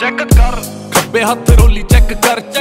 Check ਕਰ। ਖੱਬੇ ਹੱਥ ਰੋਲੀ ਚੈੱਕ ਕਰ ਚੈੱਕ